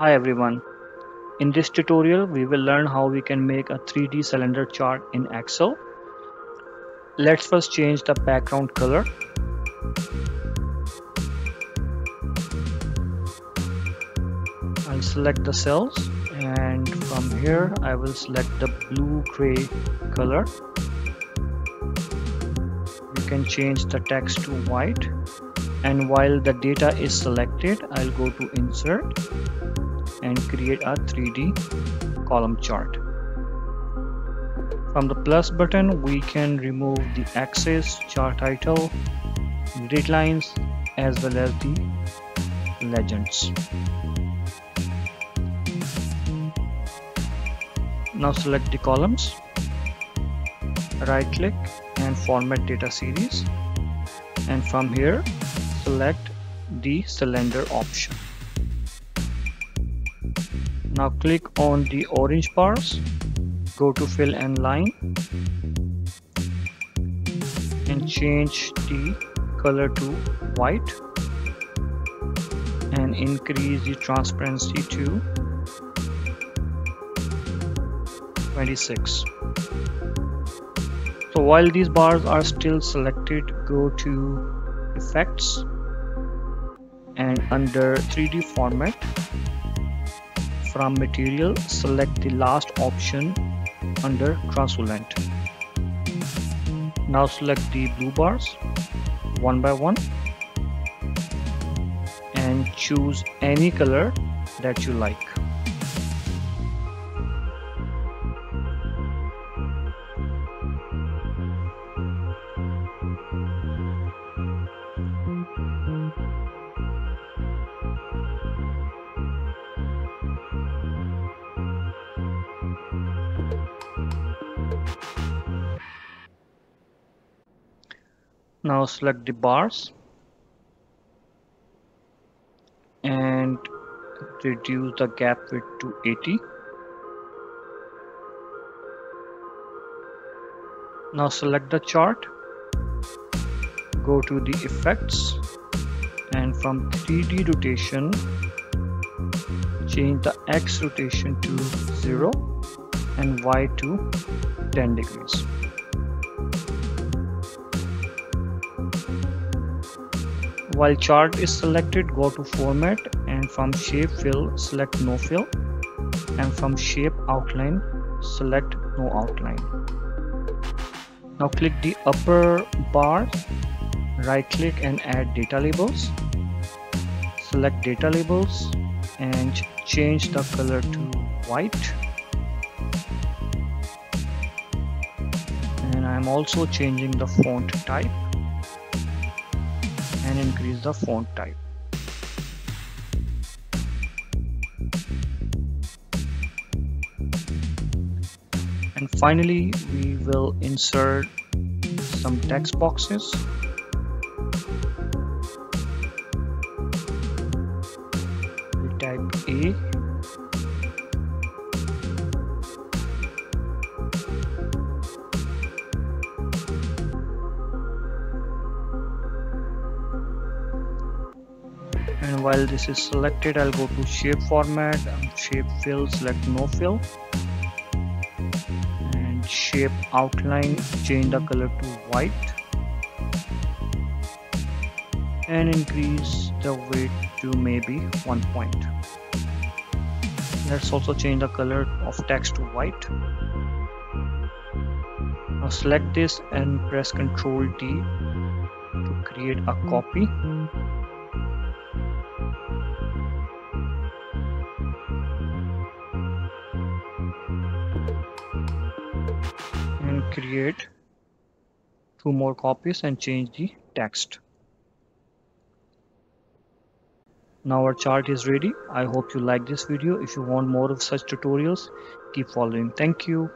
Hi everyone. In this tutorial we will learn how we can make a 3D cylinder chart in Excel. Let's first change the background color. I'll select the cells and from here I will select the blue gray color. We can change the text to white and while the data is selected I'll go to insert and create a 3D column chart. From the plus button, we can remove the axis, chart title, grid lines, as well as the legends. Now select the columns, right click and format data series and from here select the cylinder option. Now click on the orange bars, go to fill and line and change the color to white and increase the transparency to 26. So while these bars are still selected, go to effects and under 3D format from material select the last option under translucent. Now select the blue bars one by one and choose any color that you like now select the bars and reduce the gap width to 80 now select the chart. Go to the effects and from 3d rotation change the x rotation to 0 and y to 10 degrees While chart is selected, go to format and from shape fill, select no fill and from shape outline, select no outline. Now click the upper bar, right click and add data labels. Select data labels and change the color to white. And I'm also changing the font type and increase the font type. And finally, we will insert some text boxes. We type A and while this is selected I'll go to shape format. Um, shape fill select no fill. And shape outline change the color to white. And increase the weight to maybe one point. Let's also change the color of text to white. Now select this and press ctrl D to create a copy create two more copies and change the text. Now our chart is ready. I hope you like this video. If you want more of such tutorials keep following. Thank you